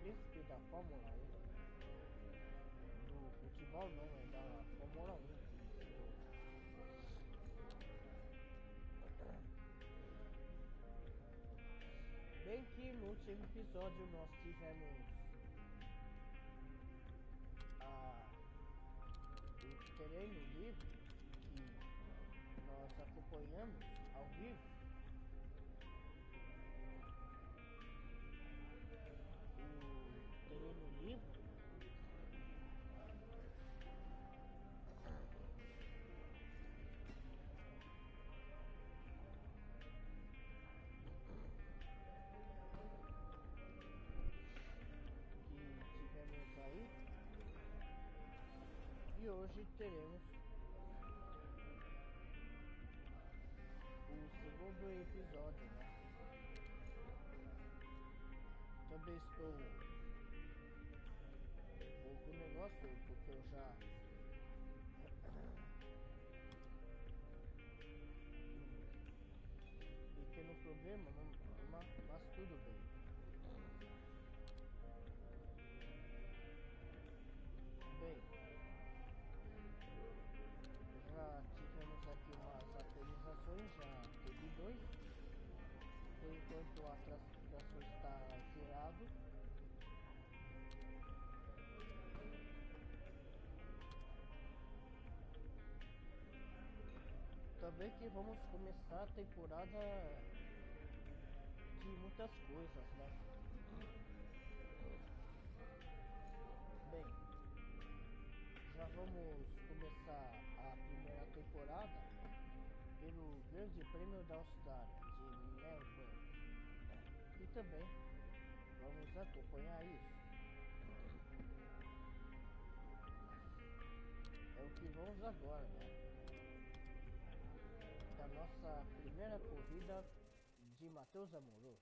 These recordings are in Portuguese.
príncipe da Fórmula 1. Do futebol não, é da Fórmula 1. Bem que no último episódio nós tivemos a, o treino livre que nós acompanhamos ao vivo. Estou um pouco negócio porque eu já pequeno problema, mas, mas- tudo bem. Bem, já tivemos aqui umas atualizações, já teve dois. Enquanto a Também que vamos começar a temporada de muitas coisas, né? Bem, já vamos começar a primeira temporada pelo Grande Prêmio da Austrália de Melbourne. E também vamos acompanhar isso. É o que vamos agora, né? Nossa primeira corrida de Matheus Amorô.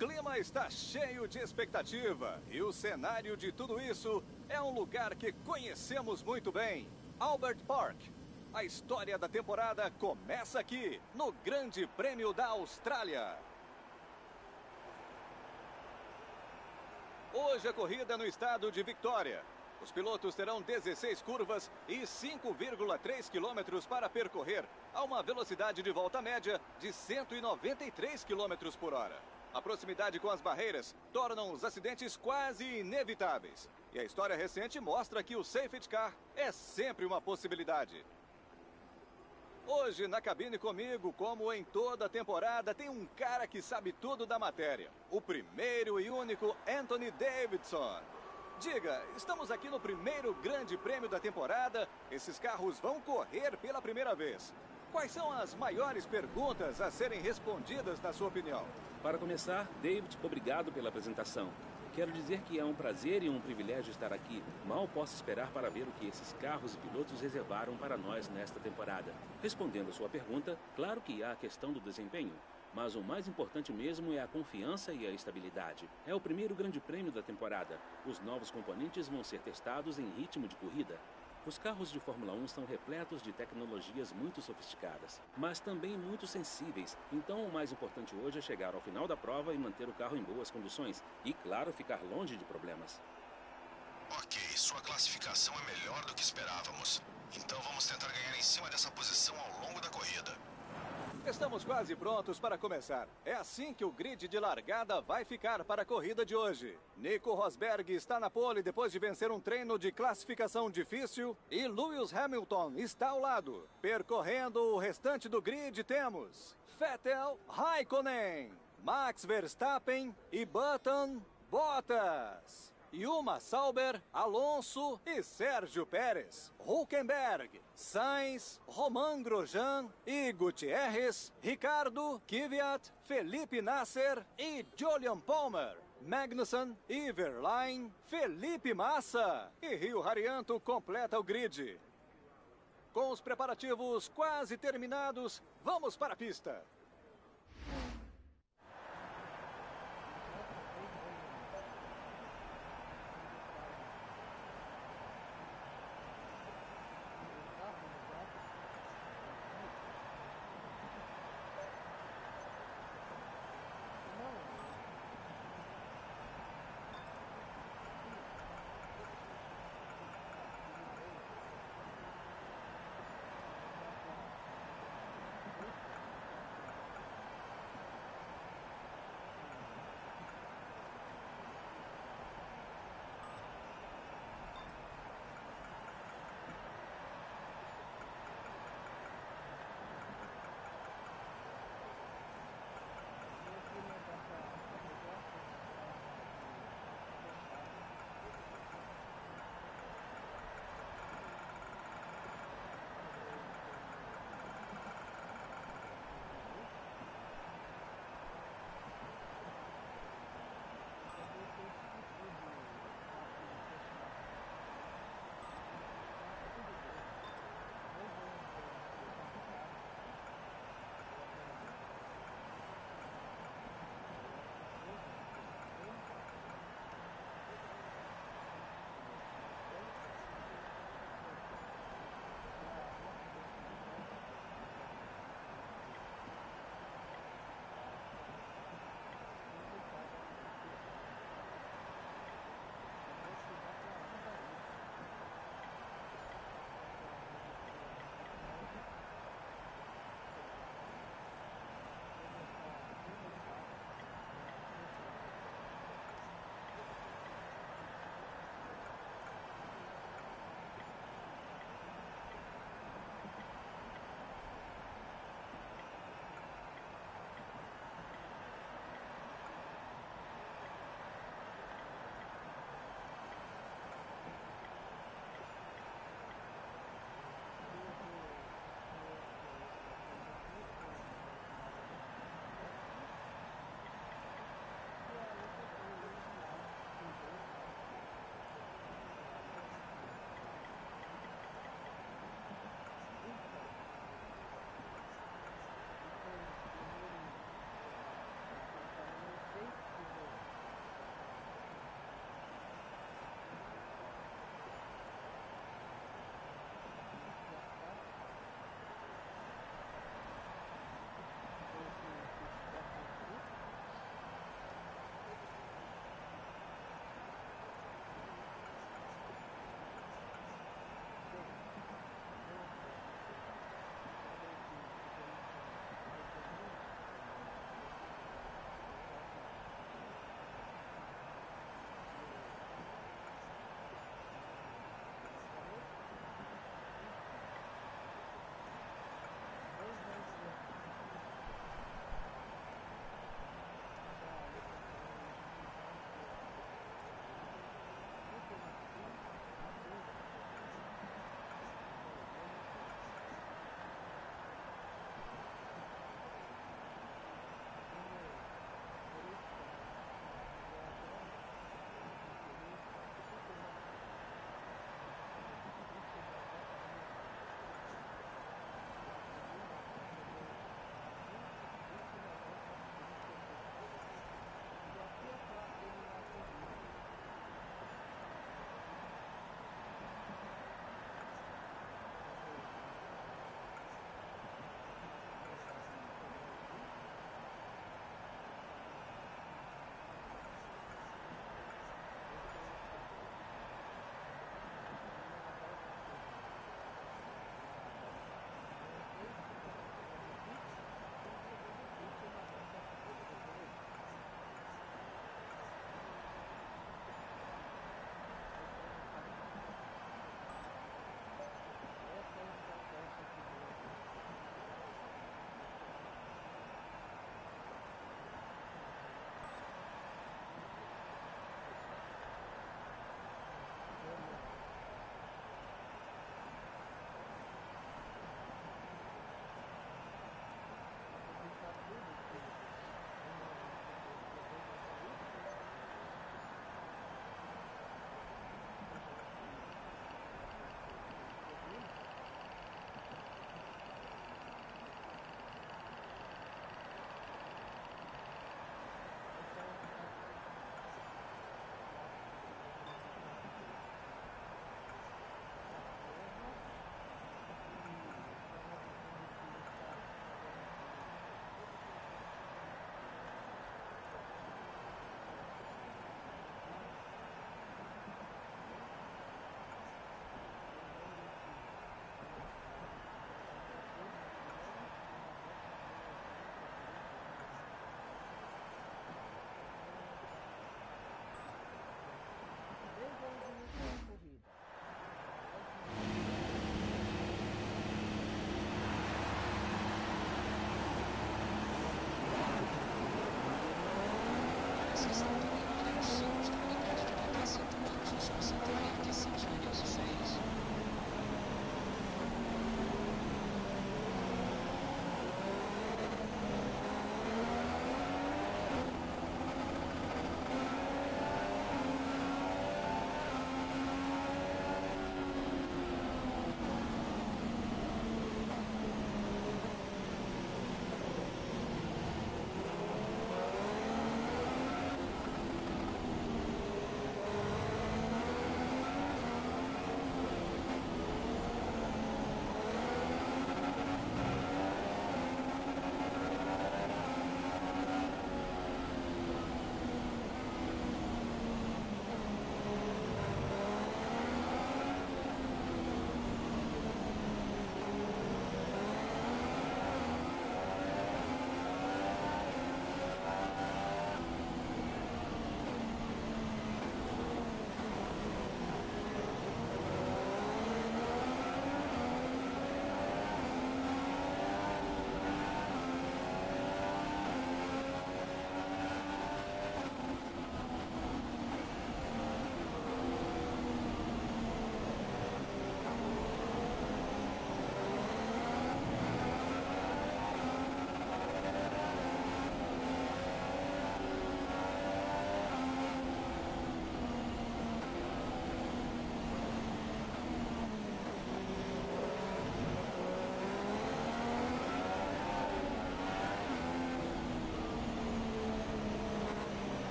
Clima está cheio de expectativa e o cenário de tudo isso é um lugar que conhecemos muito bem Albert Park. A história da temporada começa aqui, no Grande Prêmio da Austrália. Hoje a corrida é no estado de Victoria. Os pilotos terão 16 curvas e 5,3 quilômetros para percorrer, a uma velocidade de volta média de 193 quilômetros por hora. A proximidade com as barreiras tornam os acidentes quase inevitáveis. E a história recente mostra que o safety car é sempre uma possibilidade. Hoje, na cabine comigo, como em toda a temporada, tem um cara que sabe tudo da matéria. O primeiro e único Anthony Davidson. Diga, estamos aqui no primeiro grande prêmio da temporada. Esses carros vão correr pela primeira vez. Quais são as maiores perguntas a serem respondidas, na sua opinião? Para começar, David, obrigado pela apresentação. Quero dizer que é um prazer e um privilégio estar aqui. Mal posso esperar para ver o que esses carros e pilotos reservaram para nós nesta temporada. Respondendo a sua pergunta, claro que há a questão do desempenho. Mas o mais importante mesmo é a confiança e a estabilidade. É o primeiro grande prêmio da temporada. Os novos componentes vão ser testados em ritmo de corrida. Os carros de Fórmula 1 são repletos de tecnologias muito sofisticadas, mas também muito sensíveis. Então, o mais importante hoje é chegar ao final da prova e manter o carro em boas condições e, claro, ficar longe de problemas. Ok, sua classificação é melhor do que esperávamos. Então vamos tentar ganhar em cima dessa posição ao longo da corrida. Estamos quase prontos para começar. É assim que o grid de largada vai ficar para a corrida de hoje. Nico Rosberg está na pole depois de vencer um treino de classificação difícil e Lewis Hamilton está ao lado. Percorrendo o restante do grid temos Vettel, Raikkonen, Max Verstappen e Button Bottas. Yuma Sauber, Alonso e Sérgio Pérez, Huckenberg, Sainz, Romain Grosjean e Gutierrez, Ricardo, Kvyat, Felipe Nasser e Julian Palmer. Magnussen, Verlaine, Felipe Massa e Rio Harianto completa o grid. Com os preparativos quase terminados, vamos para a pista.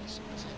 Yes.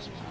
Thank you.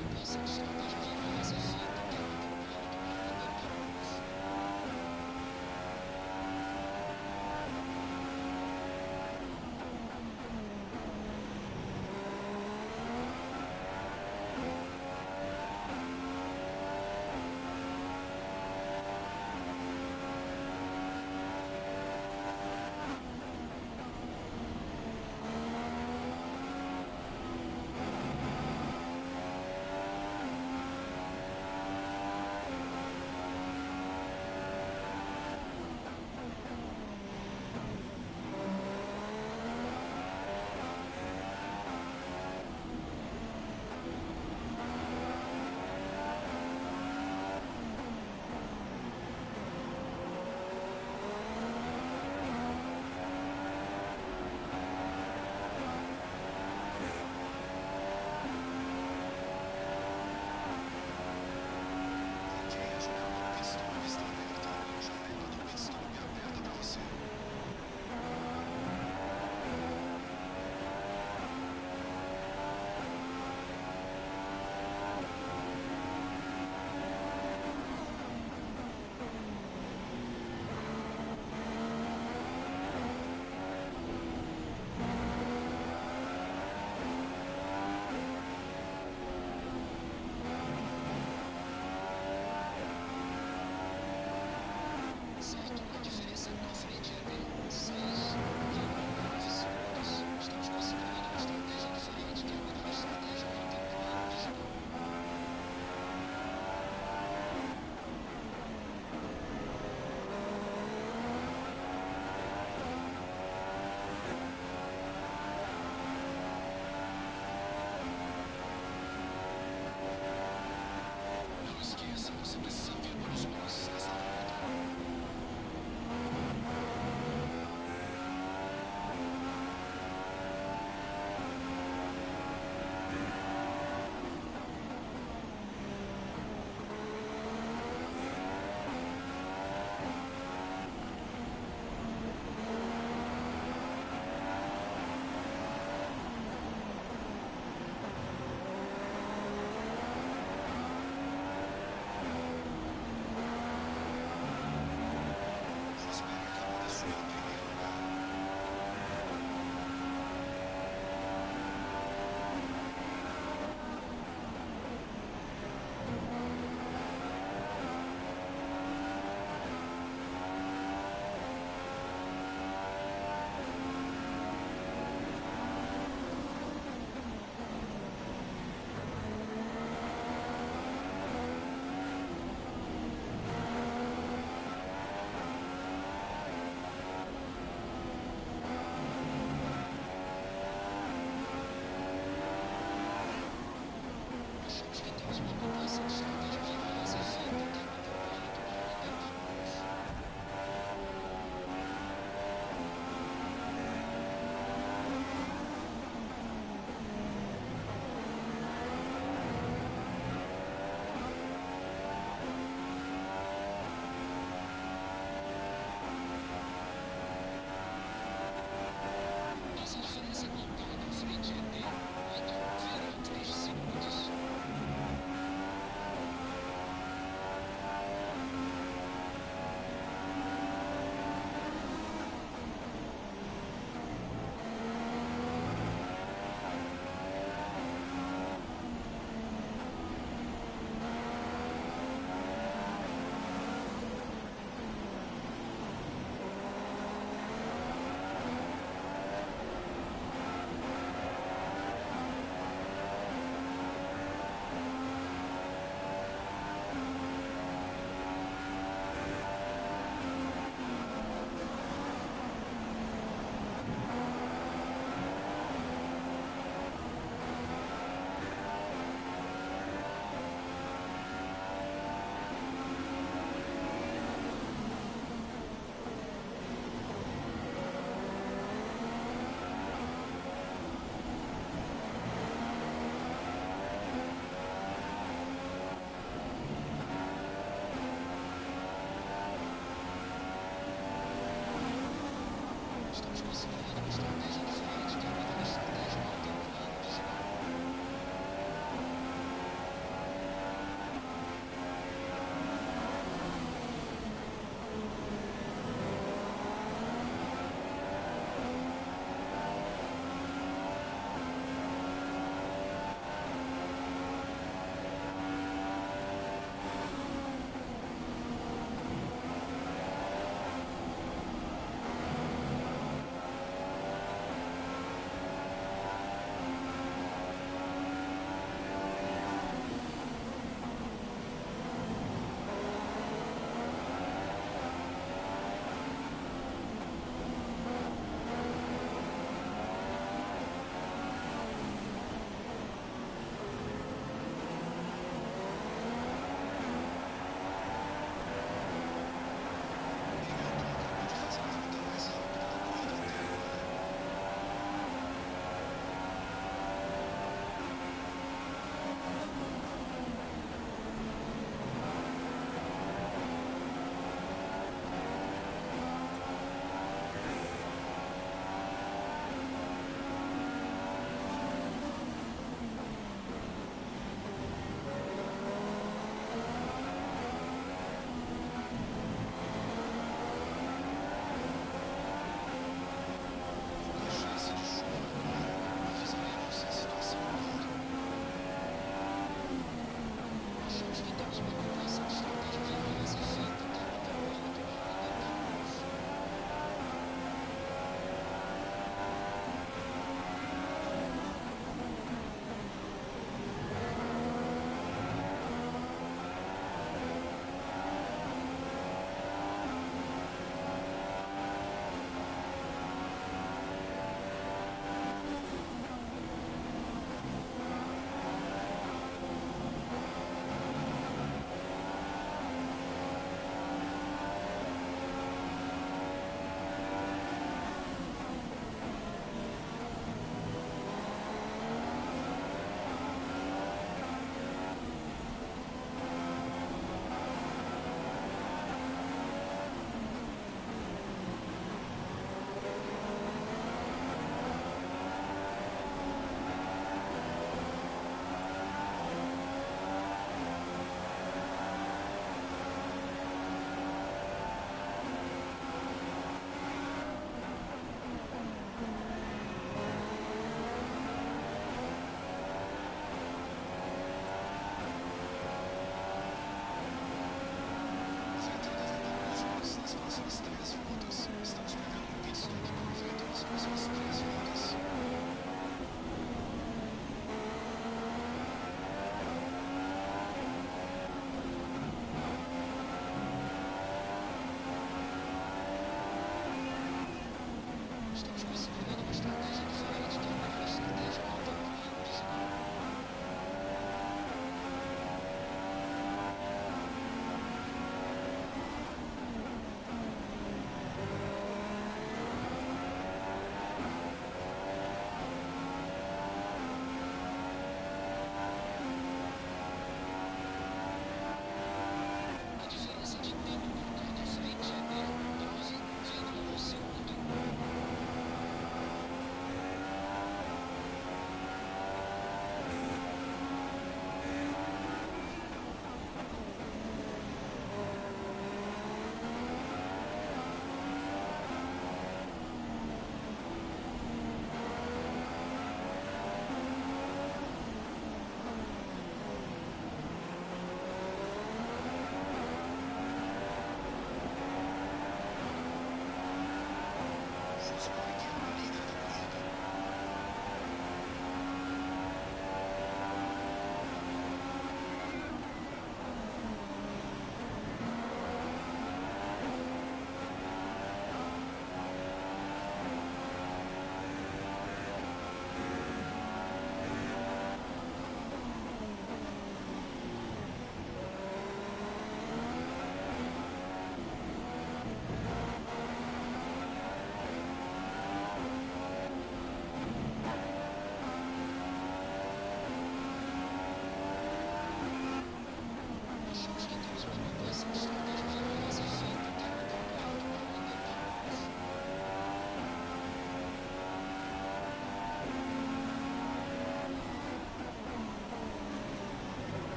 Jesus.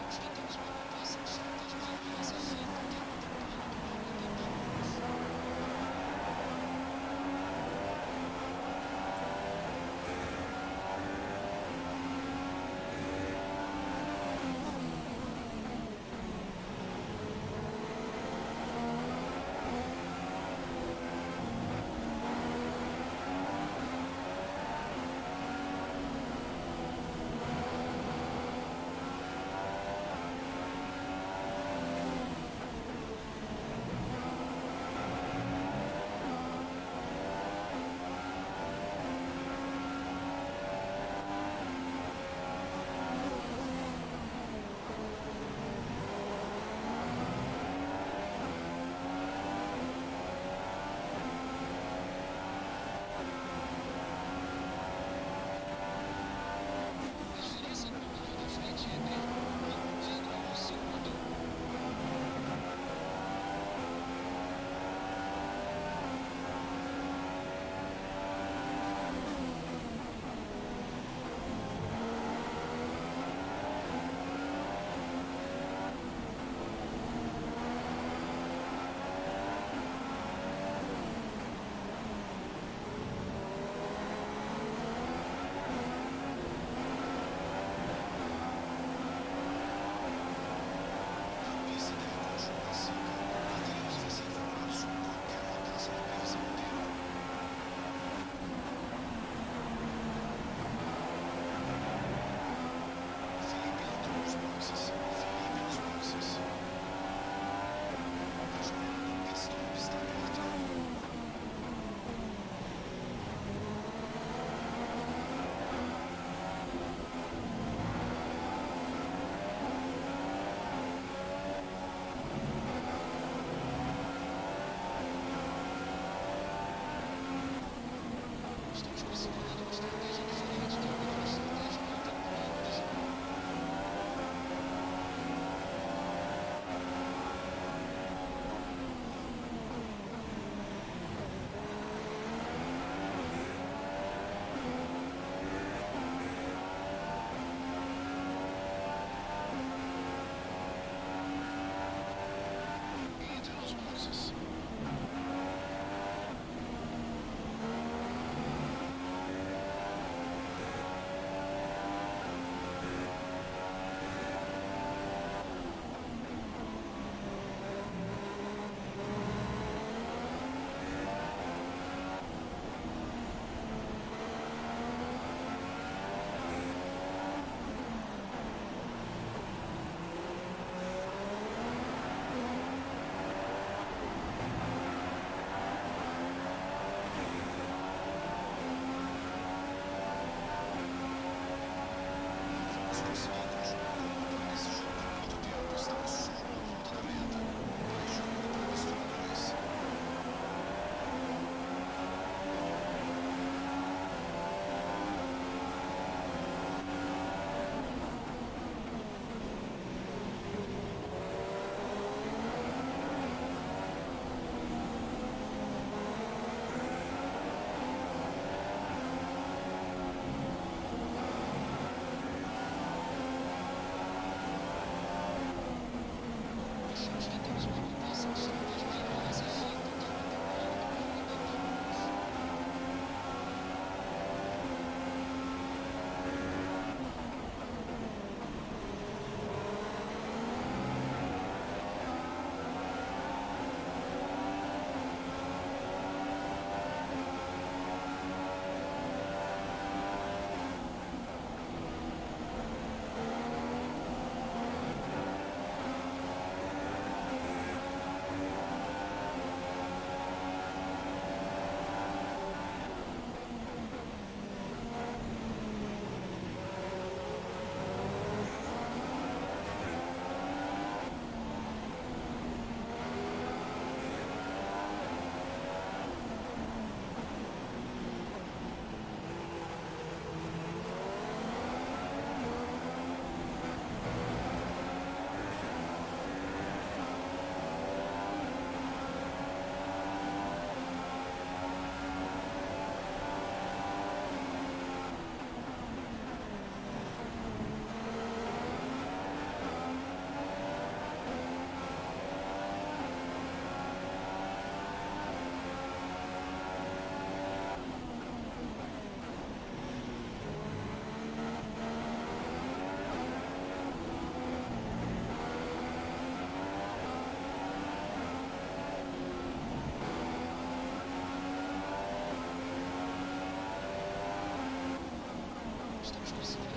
Thank you. Just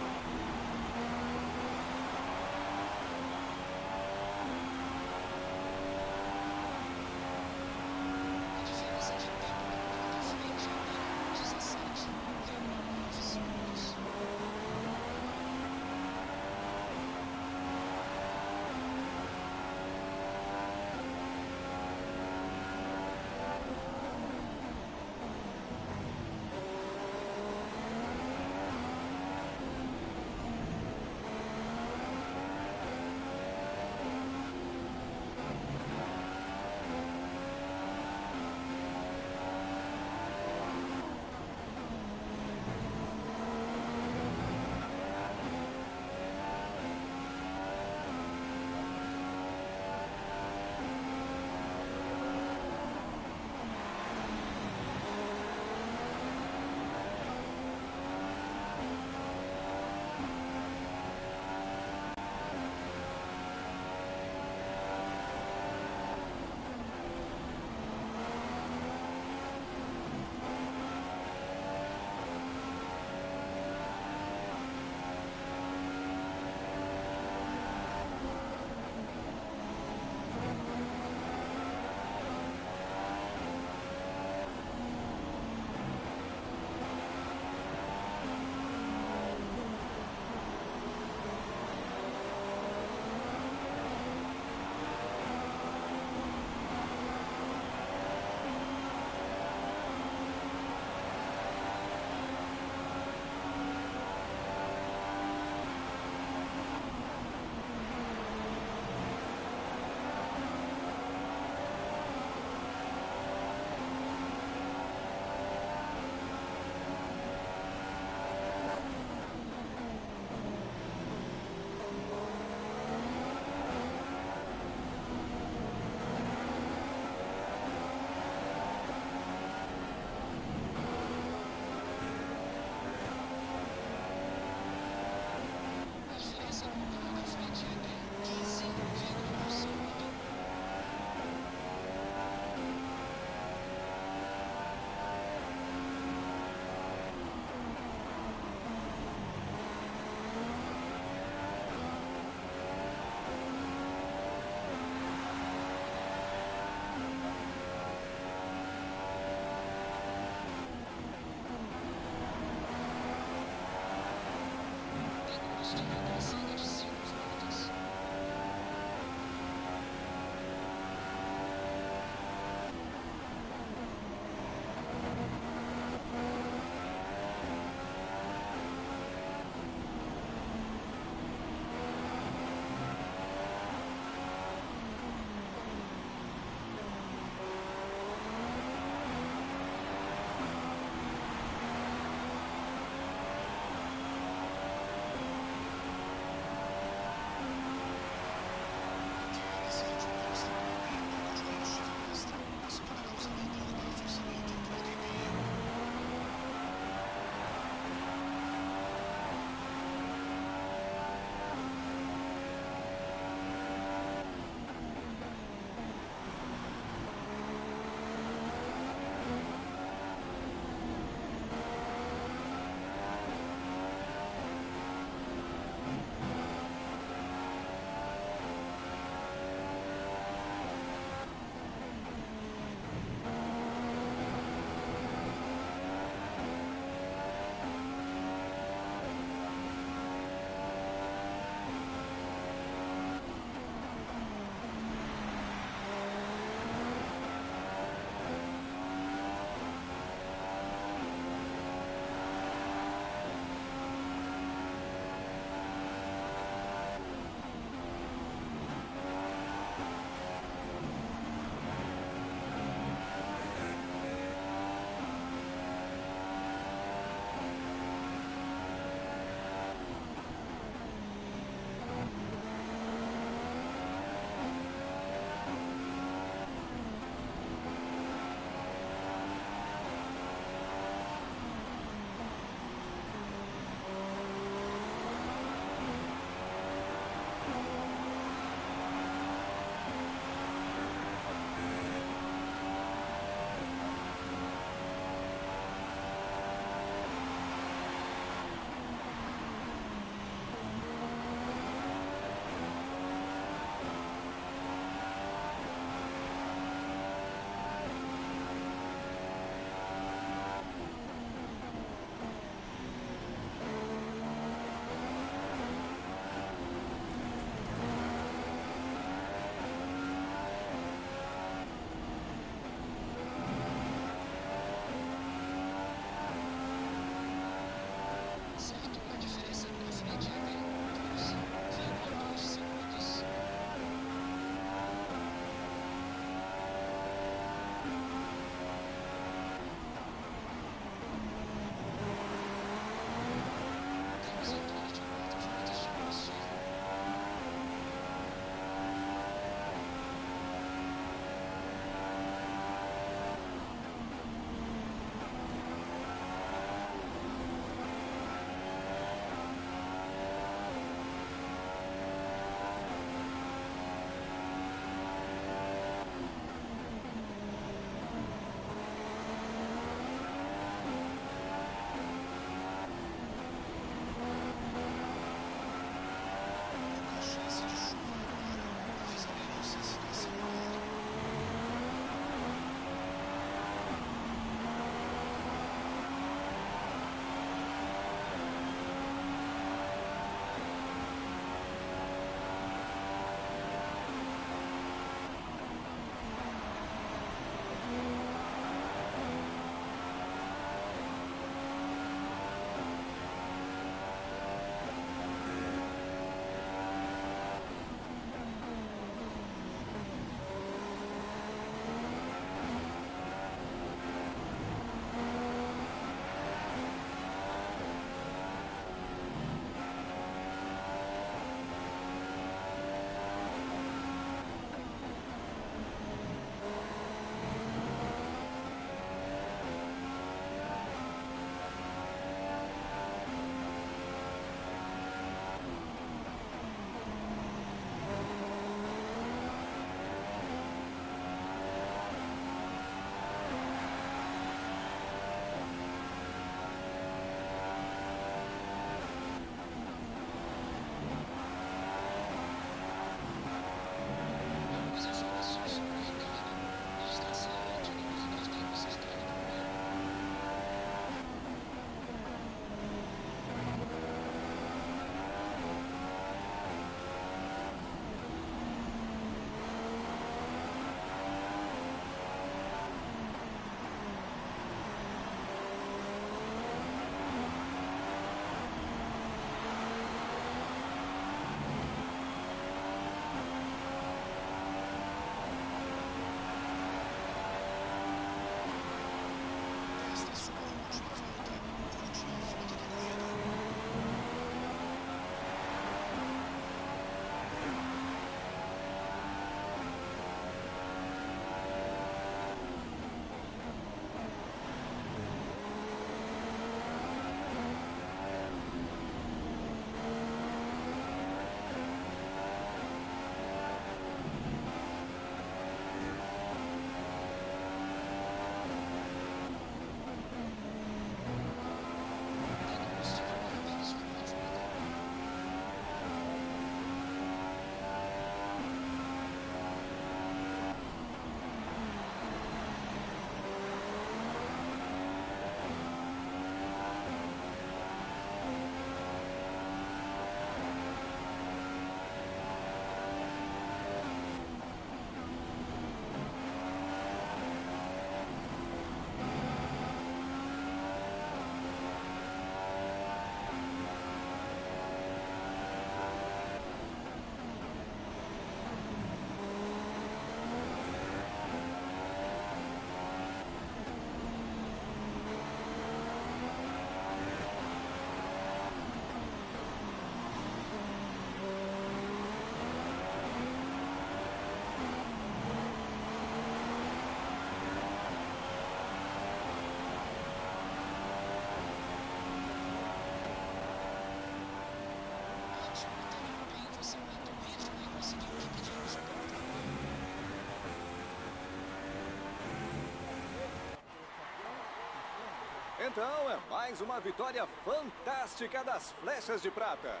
então é mais uma vitória fantástica das flechas de prata.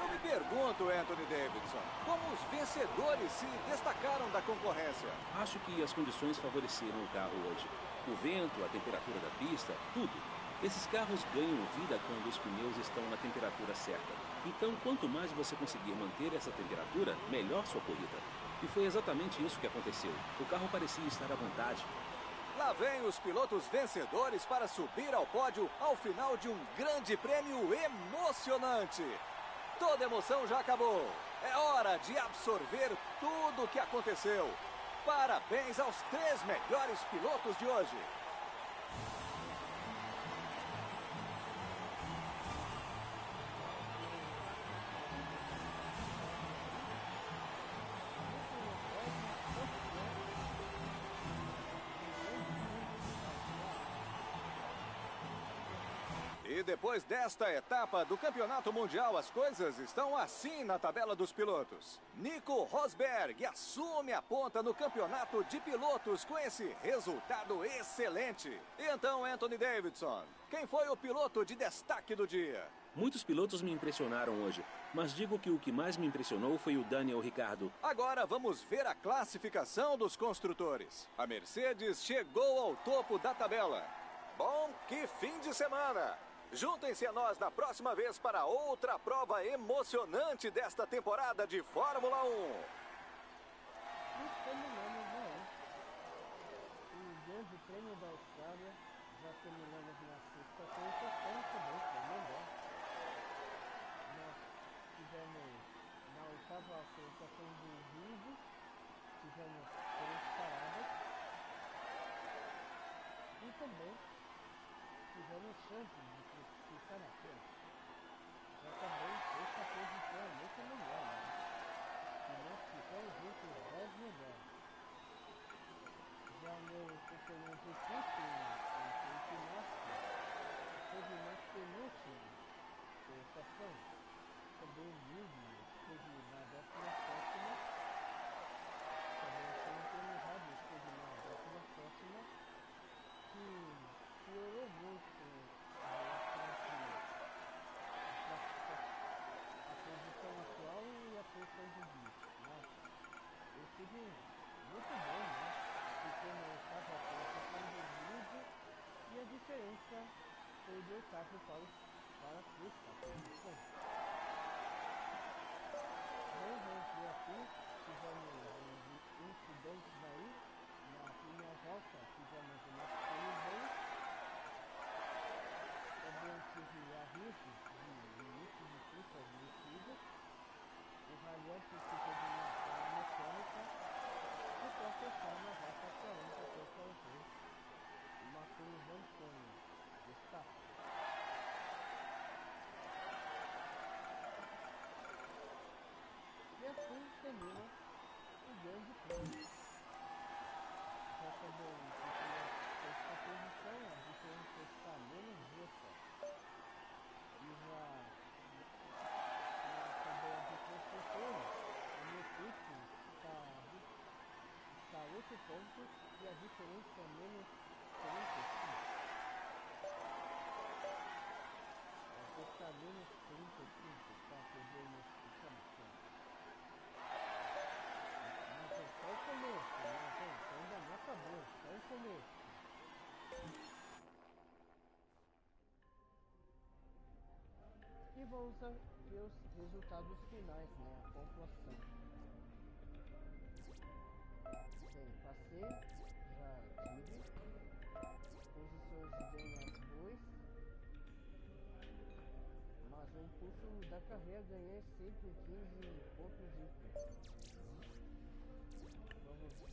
Eu me pergunto, Anthony Davidson, como os vencedores se destacaram da concorrência. Acho que as condições favoreceram o carro hoje. O vento, a temperatura da pista, tudo. Esses carros ganham vida quando os pneus estão na temperatura certa. Então, quanto mais você conseguir manter essa temperatura, melhor sua corrida. E foi exatamente isso que aconteceu. O carro parecia estar à vontade. Lá vem os pilotos vencedores para subir ao pódio ao final de um grande prêmio emocionante. Toda emoção já acabou. É hora de absorver tudo o que aconteceu. Parabéns aos três melhores pilotos de hoje. Depois desta etapa do Campeonato Mundial, as coisas estão assim na tabela dos pilotos. Nico Rosberg assume a ponta no Campeonato de Pilotos com esse resultado excelente. E então, Anthony Davidson, quem foi o piloto de destaque do dia? Muitos pilotos me impressionaram hoje, mas digo que o que mais me impressionou foi o Daniel Ricardo. Agora vamos ver a classificação dos construtores. A Mercedes chegou ao topo da tabela. Bom, que fim de semana! Juntem-se a nós na próxima vez para outra prova emocionante desta temporada de Fórmula 1. E terminamos aí o Grande Prêmio da Austrália. Já terminamos na sexta-feira, então também foi melhor. Nós tivemos na oitava colocação do vídeo, tivemos três paradas. E também tivemos chance de classificar na frente. Já também essa posição é muito melhor, né? E nós ficamos entre os 10 melhores. Já meu companheiro de equipe, o Felipe esteve na penúltima colocação. Também o Mili esteve na 17 Também foi interligado, esteve na 17 que piorou muito a relação entre a, a posição atual a posição de bicho. Mas eu tive muito bom, né? Fiquei na oitava colocação do vídeo e a diferença foi do oitavo para, o- para a posição. Bom, vamos ver aqui, tivemos uns incidentes aí. Na primeira volta tivemos uma colisão. Também tive avisos de início de admitido. O ralhante ficou de uma forma mecânica. E fechar na volta 40 foi causou uma colisão com destaque. E assim termina o grande prêmio. Já também fica na sexta posição, a diferença está menos justa. E já na tabela de construtores, a minha equipe está, está a 8 pontos e a diferença é menos 35. Essa está menos 35, está perdendo fica na frente. Mas é só o começo, né, gente? Ainda não acabou, só o começo. E vamos ver os resultados finais, né? A pontuação. Bem, passei, já tive. Posições bem as dois. Mas o impulso da carreira ganhei 115 pontos itens. Vamos ver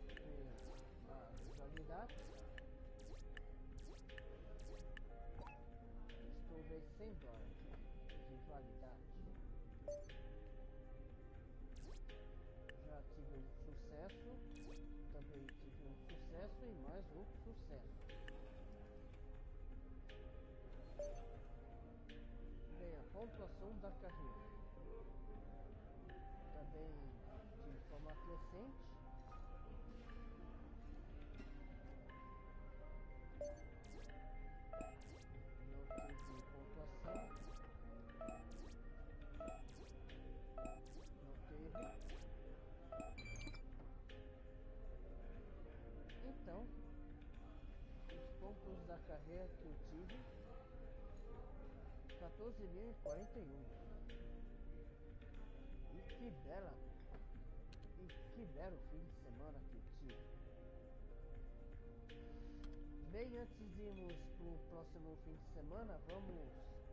a rivalidade. Estou vencendo a rivalidade. Já tive sucesso, tive um sucesso e mais outro sucesso. Bem, a pontuação da carreira. Também de forma crescente. Carreira que eu tive 14.041 e que bela e que belo fim de semana que eu tive. Bem antes de irmos para o próximo fim de semana vamos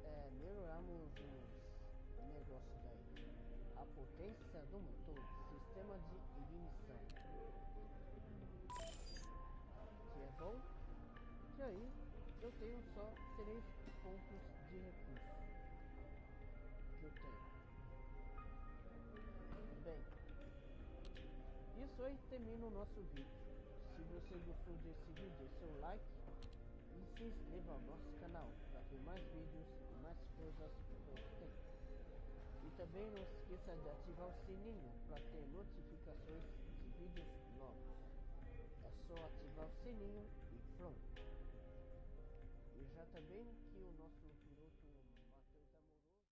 é, melhorarmos os negócios daí a potência do motor sistema de ignição. Que é bom que aí eu tenho só três pontos de recurso que eu tenho. Bem, isso aí termina o nosso vídeo. Se você gostou desse vídeo, dê seu like e se inscreva ao nosso canal para ver mais vídeos e mais coisas que tenho. E também não esqueça de ativar o sininho para ter notificações de vídeos novos. É só ativar o sininho e pronto. Também que o nosso